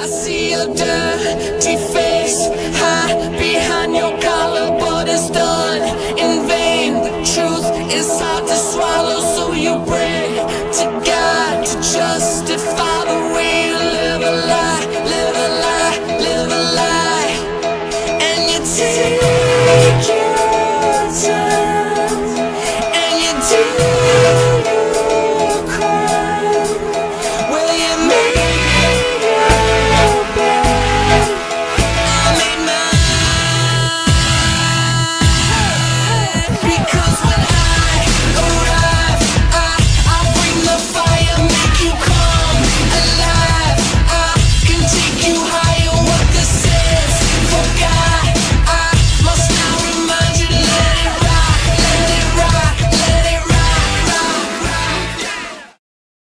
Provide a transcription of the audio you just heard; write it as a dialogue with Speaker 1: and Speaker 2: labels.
Speaker 1: I see your dirty face hide behind your collar, but it's done in vain. The truth is hard to swallow, so you pray to God to justify the way you live a lie, live a lie, live a lie, and you take your time, and you take.